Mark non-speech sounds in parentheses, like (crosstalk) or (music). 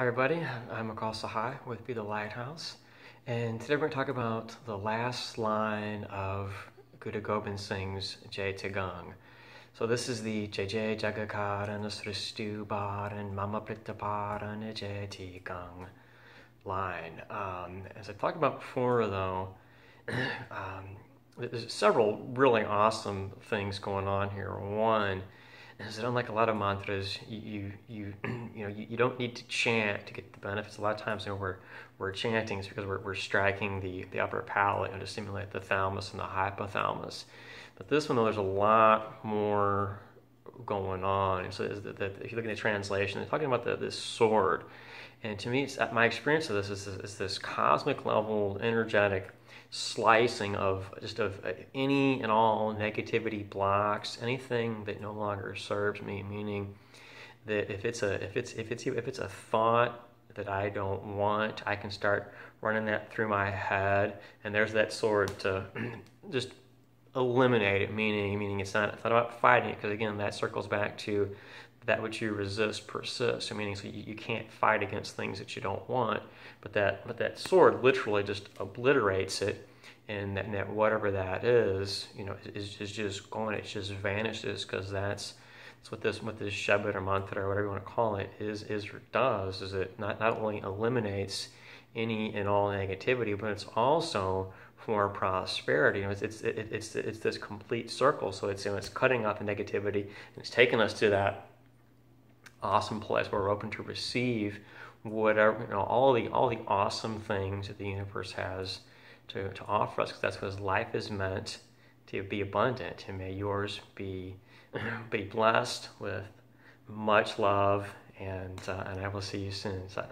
Hi everybody, I'm Akal Sahai with Be the Lighthouse and today we're going to talk about the last line of Guru Gobind Singh's Jai Te Gang. So this is the Jai Jai Jagakaran Sristu Bharan Mama Pritaparan Jai Te Gang line. Um, as I talked about before though, (clears throat) um, there's several really awesome things going on here. One, is that unlike a lot of mantras, you you (clears throat) you know you, you, don't need to chant to get the benefits. A lot of times, you know, we're we're chanting is because we're, we're striking the the upper palate you know, to stimulate the thalamus and the hypothalamus. But this one, though, there's a lot more going on. So that, that if you look at the translation, they're talking about the, this sword, and to me, it's, my experience of this is, is this cosmic level, energetic slicing of just of uh, any and all negativity blocks, anything that no longer serves me. Meaning that if it's a if it's if it's if it's a thought that I don't want, I can start running that through my head, and there's that sword to (clears throat) just eliminate it. Meaning meaning it's not it's not about fighting it because again that circles back to that which you resist persists. So meaning so you, you can't fight against things that you don't want, but that but that sword literally just obliterates it, and that, and that whatever that is, you know, is, is just gone. It just vanishes because that's that's what this what this Shabad or mantra or whatever you want to call it is is or does is it not not only eliminates any and all negativity, but it's also for prosperity. You know, it's it's it, it's it's this complete circle. So it's you know, it's cutting off the negativity and it's taking us to that awesome place where we're open to receive whatever you know all the all the awesome things that the universe has to, to offer us because that's because life is meant to be abundant and may yours be (clears throat) be blessed with much love and uh, and I will see you soon. So,